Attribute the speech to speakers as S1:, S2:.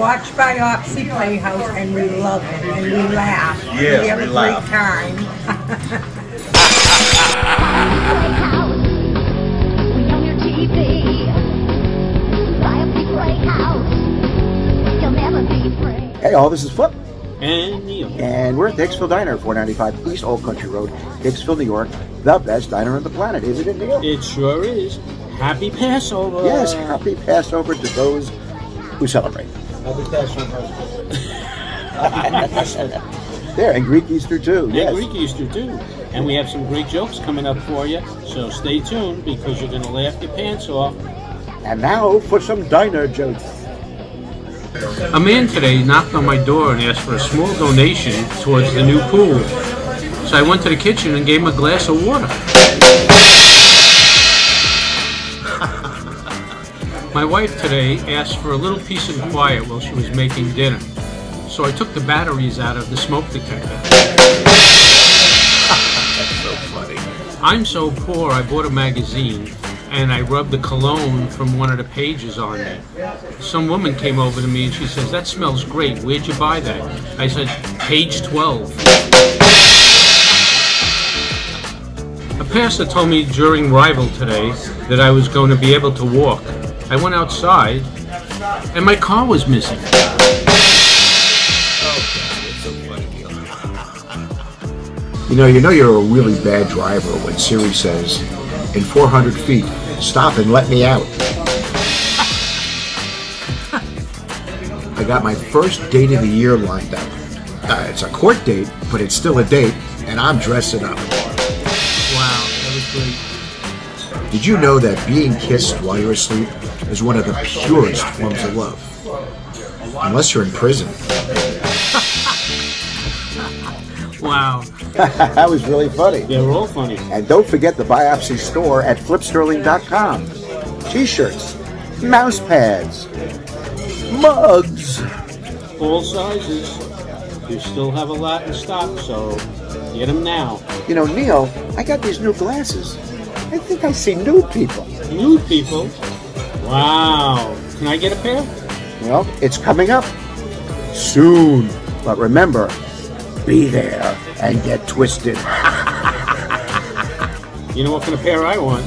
S1: watch Biopsy Playhouse and we love it and we laugh.
S2: Yes,
S1: we have
S2: we
S1: a
S2: laugh.
S1: great time.
S3: Playhouse. We on your TV. Biopsy Playhouse. You'll never be free.
S4: Hey all, this is Flip,
S5: And Neil.
S4: and we're at the Hicksville Diner, 495 East Old Country Road, Hicksville, New York. The best diner on the planet, isn't it, Neil?
S5: It sure is. Happy Passover.
S4: Yes, happy Passover to those who celebrate.
S5: Happy Passover.
S4: There, and Greek Easter too.
S5: And
S4: yes.
S5: Greek Easter too. And we have some Greek jokes coming up for you. So stay tuned because you're going to laugh your pants off.
S4: And now for some diner jokes.
S5: A man today knocked on my door and asked for a small donation towards the new pool. So I went to the kitchen and gave him a glass of water. My wife today asked for a little peace and quiet while she was making dinner. So I took the batteries out of the smoke detector. That's so funny. I'm so poor, I bought a magazine and I rubbed the cologne from one of the pages on me. Some woman came over to me and she says, That smells great. Where'd you buy that? I said, Page 12. A pastor told me during Rival today that I was going to be able to walk. I went outside and my car was missing.
S6: You know, you know you're a really bad driver when Siri says, in 400 feet, stop and let me out. I got my first date of the year lined up. Uh, it's a court date, but it's still a date, and I'm dressing up.
S5: Wow, that was
S6: great.'t you know that being kissed while you're asleep is one of the purest forms of love? Unless you're in prison.
S5: Wow,
S4: that was really funny.
S5: they were all funny.
S4: And don't forget the biopsy store at flipsterling.com. T-shirts, mouse pads, mugs.
S5: All sizes. You still have a lot in stock, so get them now.
S4: You know, Neil, I got these new glasses. I think I see new people.
S5: New people. Wow. Can I get a pair?
S4: Well, it's coming up soon. But remember, be there and get twisted.
S5: You know what kind of pair I want?